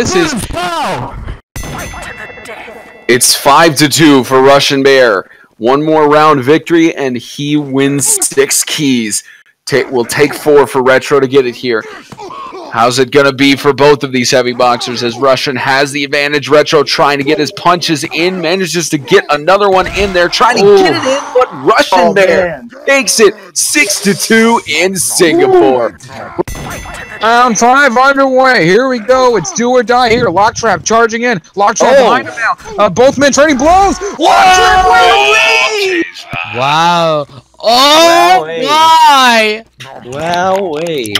misses. It's five to two for Russian Bear. One more round victory, and he wins six keys. Ta- will take four for Retro to get it here. How's it going to be for both of these heavy boxers as Russian has the advantage? Retro trying to get his punches in, manages to get another one in there, trying to get it in, but Russian Oh, Bear man. takes it six to two in Singapore. Round five underway. Here we go. It's do or die here. Lock trap charging in. Lock trap Oh. behind him now. Uh, both men trading blows. Lock trap. Wow. Oh Wowee. my! Well, wait.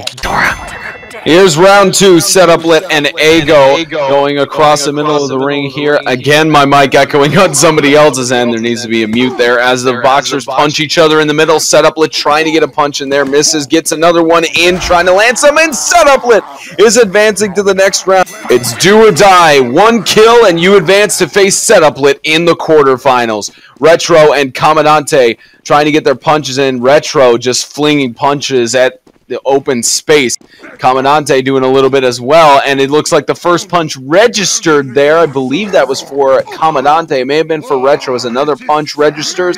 Here's round two, setup lit and Ego going across the middle of the ring here. Again, my mic echoing on somebody else's end. There needs to be a mute there as the boxers punch each other in the middle. Setup lit trying to get a punch in there, misses, gets another one in, trying to land some, and setup lit is advancing to the next round. It's do or die, one kill, and you advance to face setup lit in the quarterfinals. Retro and Commandante trying to get their punches in. Retro just flinging punches at the open space. Commandante doing a little bit as well, and it looks like the first punch registered there. I believe that was for Commandante. It may have been for Retro as another punch registers.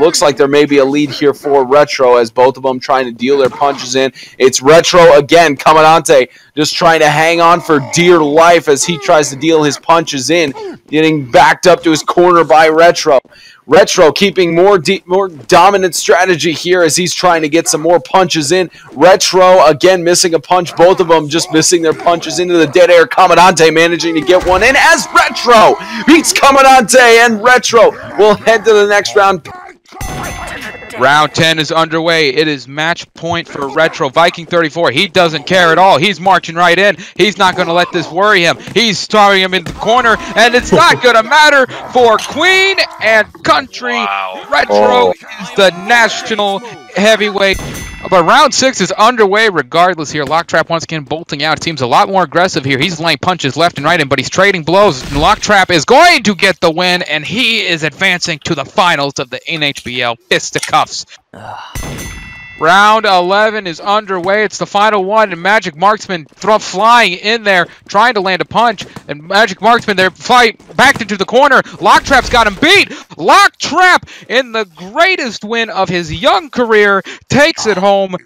Looks like there may be a lead here for Retro as both of them trying to deal their punches in. It's Retro again. Commandante just trying to hang on for dear life as he tries to deal his punches in, getting backed up to his corner by Retro. Retro keeping more deep, more dominant strategy here as he's trying to get some more punches in. Retro again missing a punch. Both of them just missing their punches into the dead air. Commandante managing to get one in as Retro beats Commandante and Retro will head to the next round. Round 10 is underway. It is match point for Retro. Viking 34. He doesn't care at all. He's marching right in. He's not going to let this worry him. He's throwing him into the corner, and it's not going to matter for Queen and Country. Retro oh. is the national heavyweight. But round six is underway regardless here. Locktrap once again bolting out. Seems a lot more aggressive here. He's laying punches left and right, in, but he's trading blows. Locktrap is going to get the win, and he is advancing to the finals of the NHBL Fisticuffs. Round 11 is underway. It's the final one, and Magic Marksman flying in there, trying to land a punch. And Magic Marksman there fight backed into the corner. Locktrap's got him beat. Locktrap, in the greatest win of his young career, takes it home.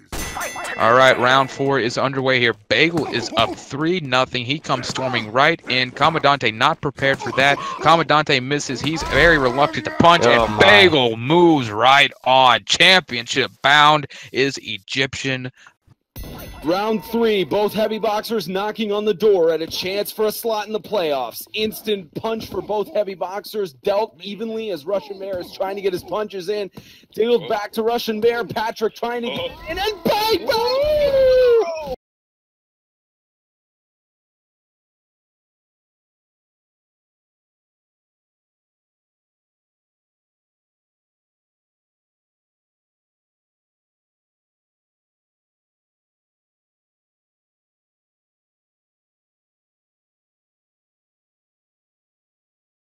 All right, round four is underway here. Bagel is up 3 nothing. He comes storming right in. Commandante not prepared for that. Commandante misses. He's very reluctant to punch, Oh, and my. Bagel moves right on. Championship bound is Egyptian. Round three, both heavy boxers knocking on the door at a chance for a slot in the playoffs. Instant punch for both heavy boxers, dealt evenly as Russian Bear is trying to get his punches in. Deals back to Russian Bear. Patrick trying to get oh. in, and bang, bang!